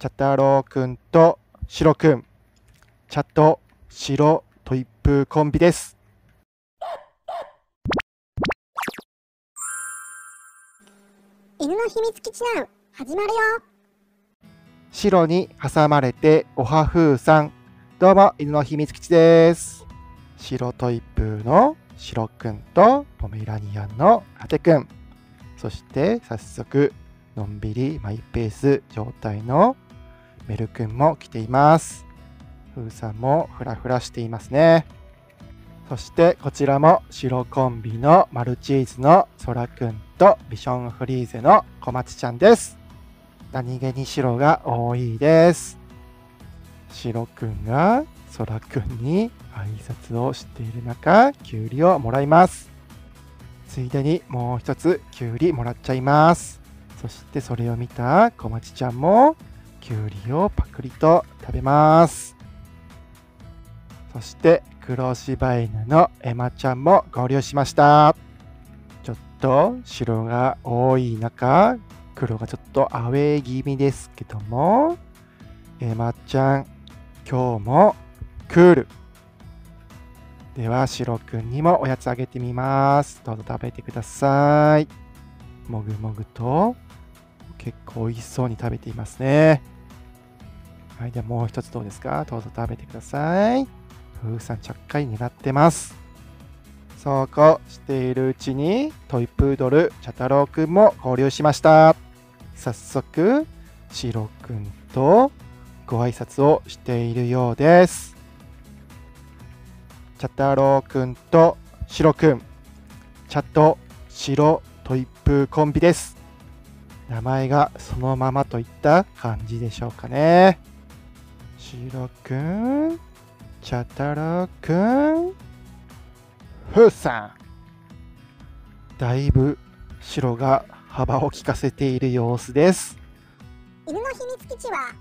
チャタロウくんとシロくん、チャとシロトイプーコンビです。犬の秘密基地ナウ始まるよ。白に挟まれておはふうさん。どうも犬の秘密基地です。白トイプーのシロくんとポメラニアンのアテくん。そして早速のんびりマイペース状態のメルくんも来ています。ふうさんもフラフラしていますね。そしてこちらも白コンビのマルチーズのソラくんとビションフリーゼの小松ちゃんです。何気に白が多いです。白くんがソラくんに挨拶をしている中、きゅうりをもらいます。ついでにもう一つきゅうりもらっちゃいます。そしてそれを見た小町ちゃんもきゅうりをパクリと食べます。そして黒柴犬のエマちゃんも合流しました。ちょっと白が多い中、黒がちょっとアウェー気味ですけども、エマちゃん、今日もクール。では、白くんにもおやつあげてみます。どうぞ食べてください。もぐもぐと結構美味しそうに食べていますね。はい、ではもう一つどうですか？どうぞ食べてください。ふうさんちゃっかり狙ってます。そうこうしているうちにトイプードルチャタロウくんも合流しました。早速、シロくんとご挨拶をしているようです。チャタロウくんとシロくん、チャとシロトイプーコンビです。名前がそのままといった感じでしょうかね。シロくん、チャタロくん、フーさん。だいぶ白が幅を利かせている様子です。犬の秘密基地は、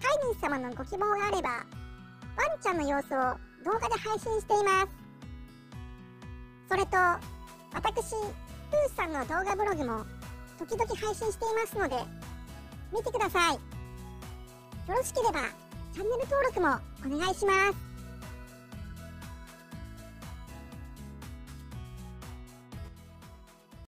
飼い主様のご希望があれば、ワンちゃんの様子を動画で配信しています。それと、私、プーさんの動画ブログも時々配信していますので見てください。よろしければチャンネル登録もお願いします。